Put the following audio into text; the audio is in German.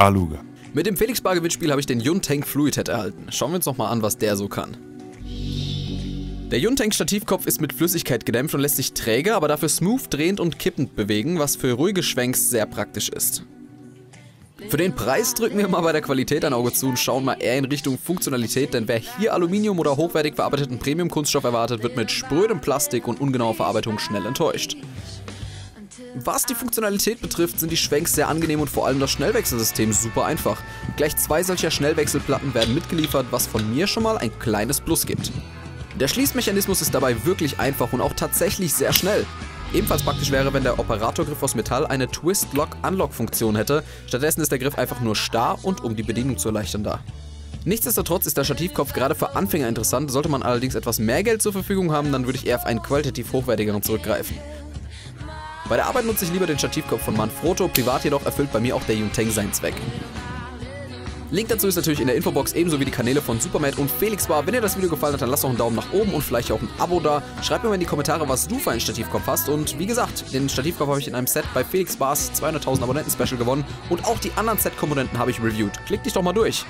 Aluga. Mit dem Felix Bar Gewinnspiel habe ich den Yuntank Fluid Head erhalten. Schauen wir uns nochmal an, was der so kann. Der Yuntank Stativkopf ist mit Flüssigkeit gedämpft und lässt sich träge, aber dafür smooth drehend und kippend bewegen, was für ruhige Schwenks sehr praktisch ist. Für den Preis drücken wir mal bei der Qualität ein Auge zu und schauen mal eher in Richtung Funktionalität, denn wer hier Aluminium oder hochwertig verarbeiteten Premium-Kunststoff erwartet, wird mit sprödem Plastik und ungenauer Verarbeitung schnell enttäuscht. Was die Funktionalität betrifft, sind die Schwenks sehr angenehm und vor allem das Schnellwechselsystem super einfach. Gleich zwei solcher Schnellwechselplatten werden mitgeliefert, was von mir schon mal ein kleines Plus gibt. Der Schließmechanismus ist dabei wirklich einfach und auch tatsächlich sehr schnell. Ebenfalls praktisch wäre, wenn der Operatorgriff aus Metall eine Twist-Lock-Unlock-Funktion hätte. Stattdessen ist der Griff einfach nur starr und um die Bedienung zu erleichtern da. Nichtsdestotrotz ist der Stativkopf gerade für Anfänger interessant. Sollte man allerdings etwas mehr Geld zur Verfügung haben, dann würde ich eher auf einen qualitativ hochwertigeren zurückgreifen. Bei der Arbeit nutze ich lieber den Stativkopf von Manfrotto, privat jedoch erfüllt bei mir auch der Yunteng seinen Zweck. Link dazu ist natürlich in der Infobox, ebenso wie die Kanäle von Supermad und Felix Bar. Wenn dir das Video gefallen hat, dann lass doch einen Daumen nach oben und vielleicht auch ein Abo da. Schreib mir mal in die Kommentare, was du für einen Stativkopf hast. Und wie gesagt, den Stativkopf habe ich in einem Set bei Felix Bars 200.000 Abonnenten Special gewonnen. Und auch die anderen Set-Komponenten habe ich reviewed. Klick dich doch mal durch.